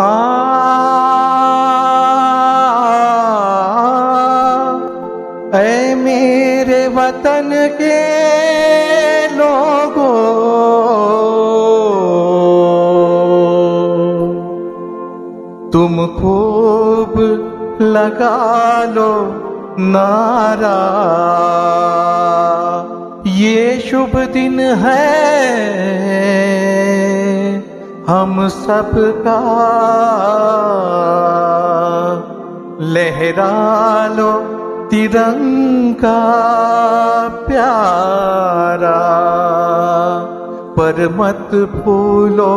आ, ऐ मेरे वतन के लोगों, तुम खूब लगा लो नारा। ये शुभ दिन है हम सबका लहरा लो तिरंगा प्यारा पर मत भूलो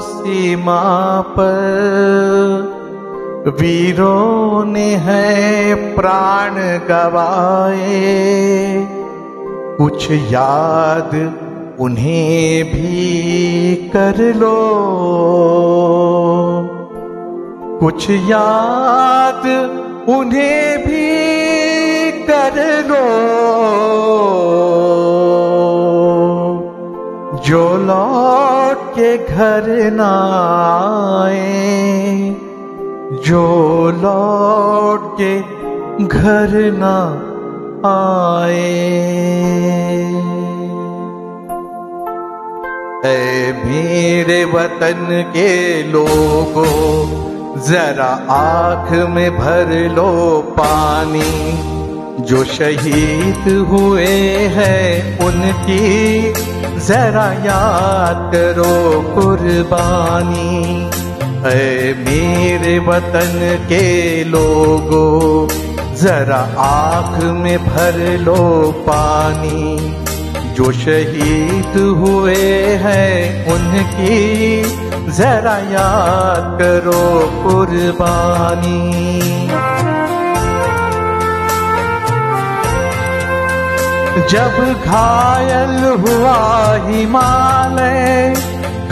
सीमा पर। वीरों ने है प्राण गवाए, कुछ याद उन्हें भी कर लो। कुछ याद उन्हें भी कर लो। जो लौट के घर ना आए, जो लौट के घर ना आए। ऐ मेरे वतन के लोगों, जरा आँख में भर लो पानी। जो शहीद हुए हैं उनकी जरा याद करो कुर्बानी। ऐ मेरे वतन के लोगों, जरा आँख में भर लो पानी। जो शहीद हुए हैं, उनकी जरा याद करो कुर्बानी। जब घायल हुआ हिमालय,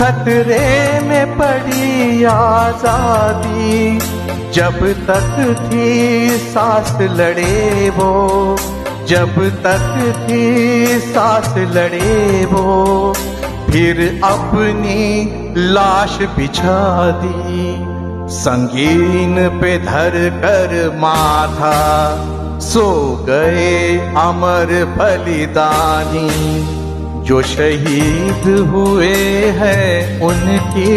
खतरे में पड़ी आज़ादी, जब तक थी सांस लड़े वो जब तक थी सांस लड़े वो, फिर अपनी लाश बिछा दी। संगीन पे धर कर माथा, सो गए अमर बलिदानी जो शहीद हुए हैं उनकी,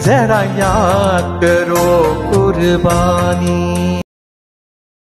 जरा याद करो कुर्बानी।